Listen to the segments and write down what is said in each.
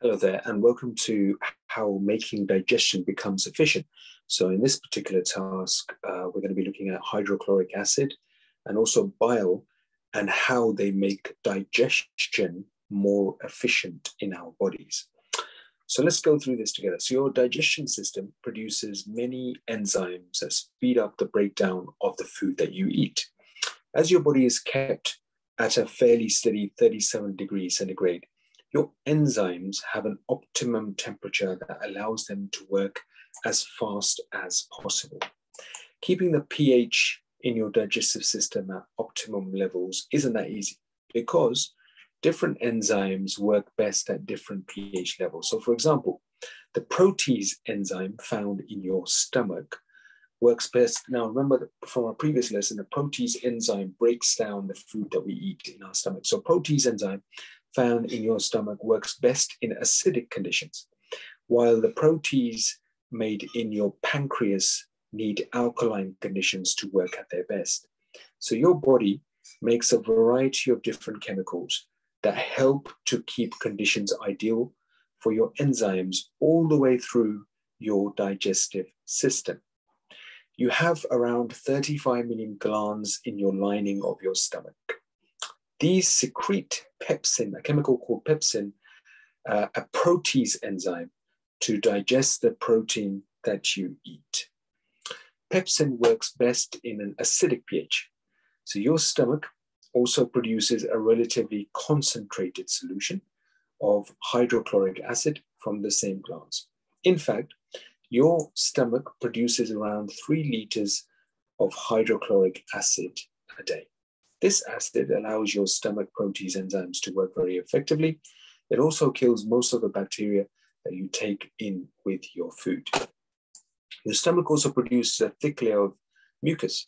Hello there, and welcome to how making digestion becomes efficient. So, in this particular task, uh, we're going to be looking at hydrochloric acid and also bile and how they make digestion more efficient in our bodies. So, let's go through this together. So, your digestion system produces many enzymes that speed up the breakdown of the food that you eat. As your body is kept at a fairly steady 37 degrees centigrade, your enzymes have an optimum temperature that allows them to work as fast as possible. Keeping the pH in your digestive system at optimum levels isn't that easy because different enzymes work best at different pH levels. So, for example, the protease enzyme found in your stomach works best. Now, remember from our previous lesson, the protease enzyme breaks down the food that we eat in our stomach. So, protease enzyme found in your stomach works best in acidic conditions, while the protease made in your pancreas need alkaline conditions to work at their best. So, your body makes a variety of different chemicals that help to keep conditions ideal for your enzymes all the way through your digestive system. You have around 35 million glands in your lining of your stomach. These secrete pepsin, a chemical called pepsin, uh, a protease enzyme, to digest the protein that you eat. Pepsin works best in an acidic pH. So your stomach also produces a relatively concentrated solution of hydrochloric acid from the same glands. In fact, your stomach produces around three liters of hydrochloric acid a day. This acid allows your stomach protease enzymes to work very effectively. It also kills most of the bacteria that you take in with your food. Your stomach also produces a thick layer of mucus.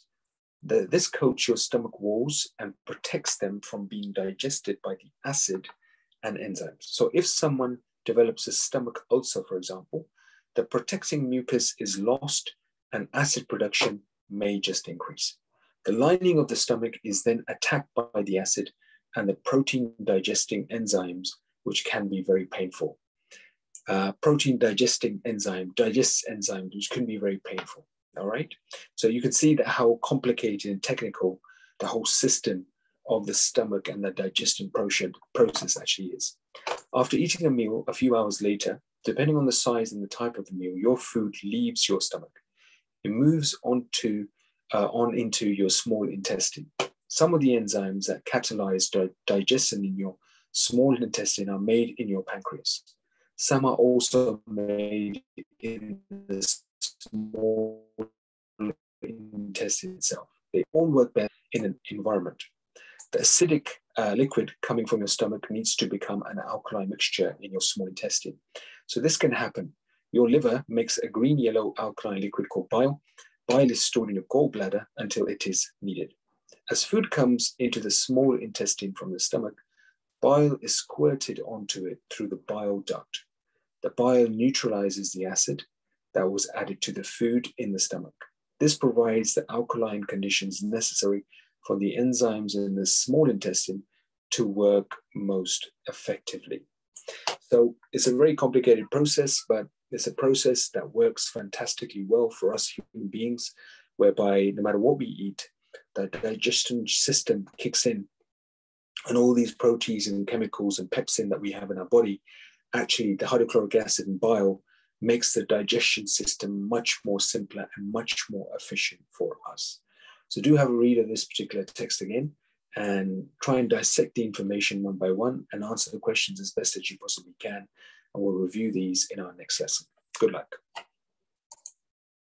The, this coats your stomach walls and protects them from being digested by the acid and enzymes. So if someone develops a stomach ulcer, for example, the protecting mucus is lost and acid production may just increase. The lining of the stomach is then attacked by the acid and the protein digesting enzymes, which can be very painful. Uh, protein digesting enzyme digests enzymes, which can be very painful. All right. So you can see that how complicated and technical the whole system of the stomach and the digestion process actually is. After eating a meal, a few hours later, depending on the size and the type of the meal, your food leaves your stomach. It moves onto uh, on into your small intestine. Some of the enzymes that catalyze di- digestion in your small intestine are made in your pancreas. Some are also made in the small intestine itself. They all work best in an environment. The acidic uh, liquid coming from your stomach needs to become an alkaline mixture in your small intestine. So this can happen. Your liver makes a green yellow alkaline liquid called bile. Bile is stored in your gallbladder until it is needed. As food comes into the small intestine from the stomach, bile is squirted onto it through the bile duct. The bile neutralizes the acid that was added to the food in the stomach. This provides the alkaline conditions necessary for the enzymes in the small intestine to work most effectively. So it's a very complicated process, but it's a process that works fantastically well for us human beings, whereby no matter what we eat, the digestion system kicks in. And all these proteins and chemicals and pepsin that we have in our body, actually the hydrochloric acid and bile makes the digestion system much more simpler and much more efficient for us. So do have a read of this particular text again and try and dissect the information one by one and answer the questions as best as you possibly can. And we'll review these in our next lesson. Good luck.